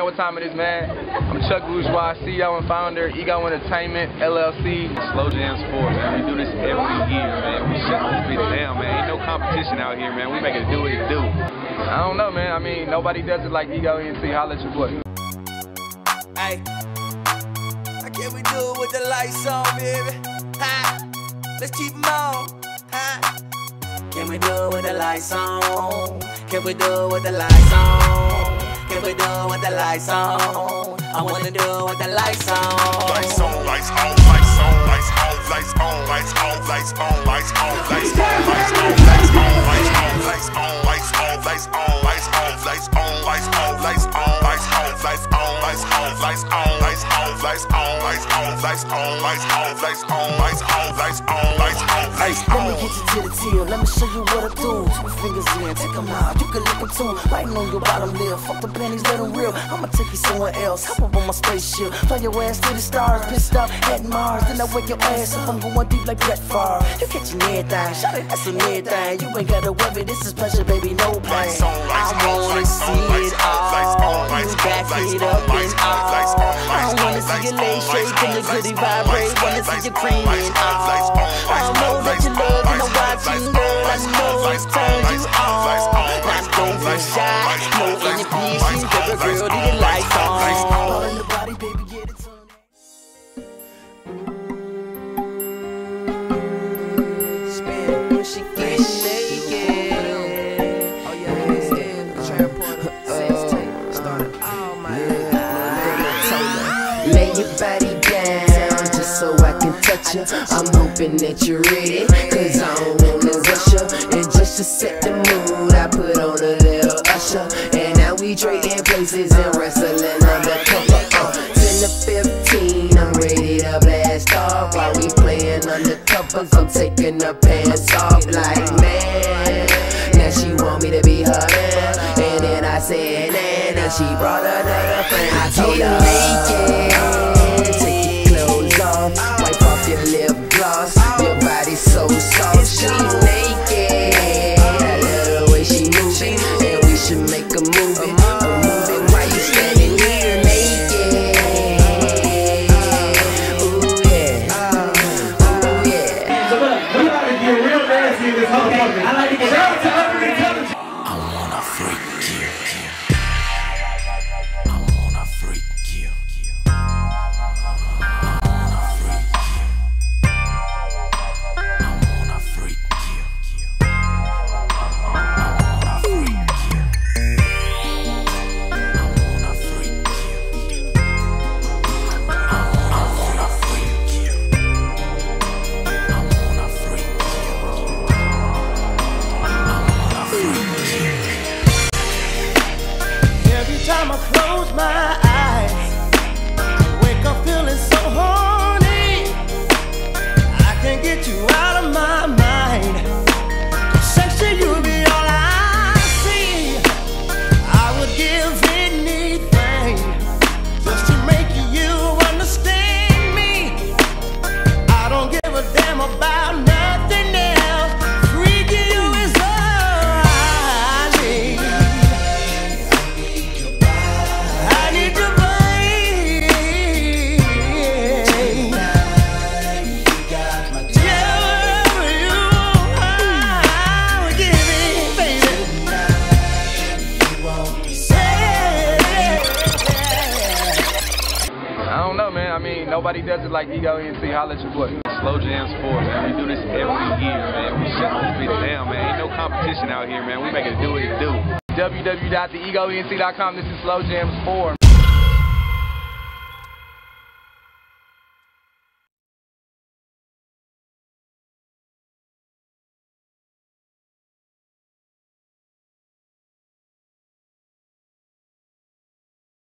Know what time it is, man? I'm Chuck Bourgeois, CEO and founder, Ego Entertainment, LLC. Slow Jams 4, man. We do this every year, man. We shut this bitch down, man. Ain't no competition out here, man. We make it do what it do. I don't know, man. I mean, nobody does it like Ego ENT. Holla at your boy. Hey, can we do it with the lights on, baby? Ha! Let's keep 'em on. Ha! Can we do it with the lights on? Can we do it with the lights on? We do it with the lights on? I wanna do it with the lights on. Lights on, lights on, lights on, lights on, lights on, lights on, lights on, lights on, Let me get you to the till, let me show you what I do. Two fingers in, take out, you can lick 'em too. Writing on your bottom lip, fuck the panties, let real. I'ma take you somewhere else, hop up on my spaceship. Fly your ass to the stars, pissed off at Mars. Then I wake your ass up, I'm going deep like Brett Favre. You catching everything, shout it, that's on everything. You ain't gotta worry, this is pleasure, baby, no pain. Lights on, lights I on, wanna lights on, see lights it on, lights on, all. lights You on, back lights it on, up lights and on, all. See your legs shake and your booty vibrate. Wanna see your cream uh, in all. I know that you love and I watch watching, girl. I know it turns you on. Now don't be shy, no inhibitions, baby girl, do you like? Can touch you. I'm hoping that you're ready, cause I don't wanna rush you. And just to set the mood, I put on a little Usher. And now we trading places and wrestling undercover. Uh, 10 to 15, I'm ready to blast off. While we playing undercovers, I'm taking the pants off like man. Now she want me to be her man. And then I said, nah, now she brought another friend. I told her, close my eyes, nobody does it like Ego ENT. Holla at your boy. Slow Jams 4, man. We do this every year, man. We shut this bitch down, man. Ain't no competition out here, man. We make it do what it do. www.theegoent.com. This is Slow Jams 4.